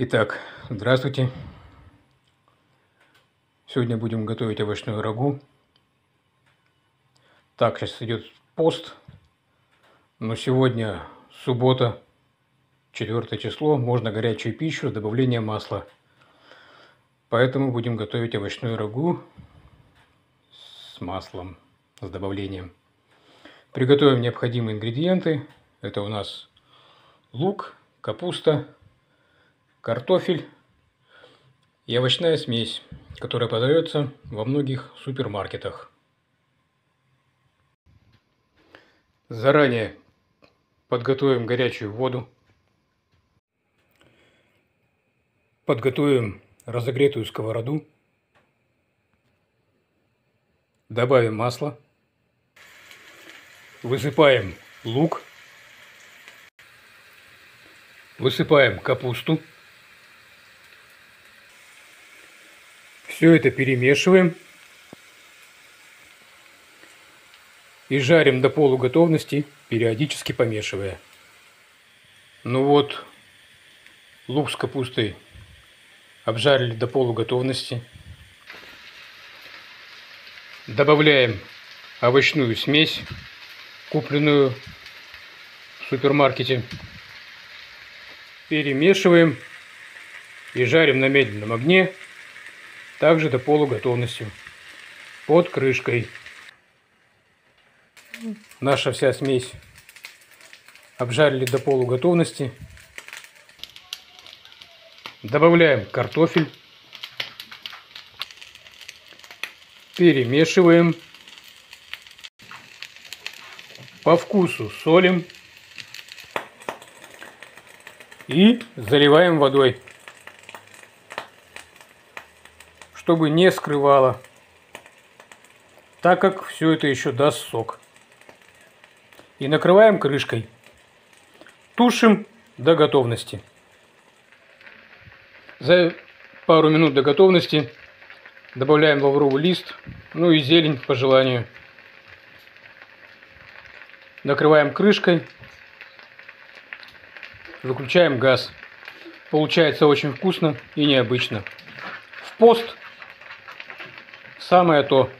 Итак, здравствуйте. Сегодня будем готовить овощную рагу. Так, сейчас идет пост. Но сегодня суббота, 4 число, можно горячую пищу с добавлением масла. Поэтому будем готовить овощную рагу с маслом, с добавлением. Приготовим необходимые ингредиенты. Это у нас лук, капуста, картофель и овощная смесь, которая продается во многих супермаркетах. Заранее подготовим горячую воду. Подготовим разогретую сковороду. Добавим масло. Высыпаем лук. Высыпаем капусту. Все это перемешиваем. И жарим до полуготовности, периодически помешивая. Ну вот, лук с капустой обжарили до полуготовности. Добавляем овощную смесь, купленную в супермаркете. Перемешиваем и жарим на медленном огне также до полуготовности под крышкой. Наша вся смесь обжарили до полуготовности. Добавляем картофель. Перемешиваем. По вкусу солим. И заливаем водой. Чтобы не скрывало, так как все это еще даст сок. И накрываем крышкой. Тушим до готовности. За пару минут до готовности добавляем лавровый лист, ну и зелень по желанию. Накрываем крышкой. Выключаем газ. Получается очень вкусно и необычно. В пост Самое то.